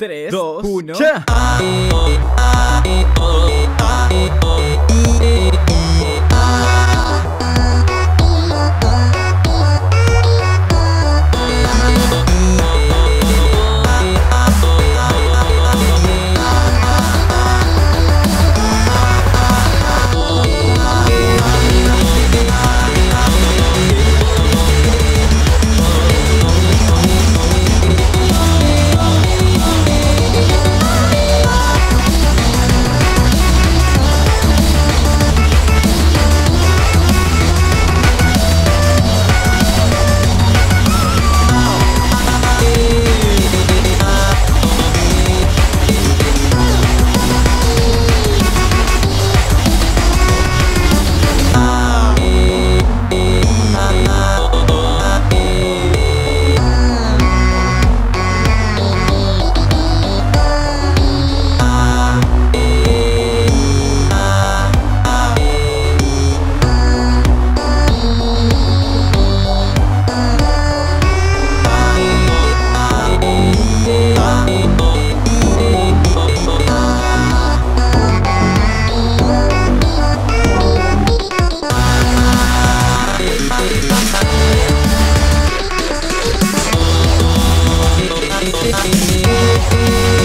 3, 2, 1. ¡Ya! Thank you.